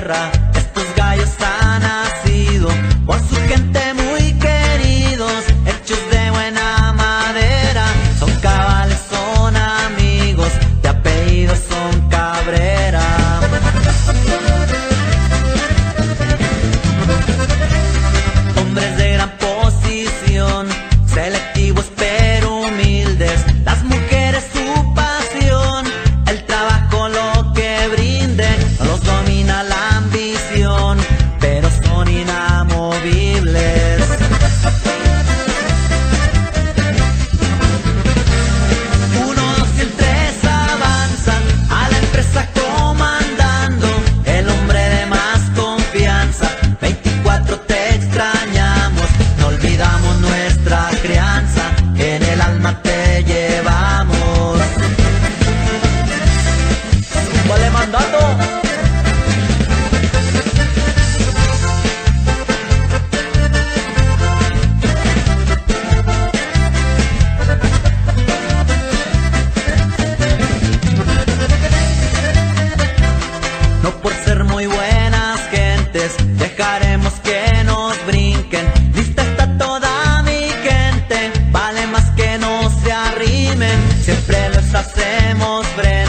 guerra No por ser muy buenas gentes, dejaremos que nos brinquen. Lista está toda mi gente, vale más que no se arrimen. Siempre los hacemos breves.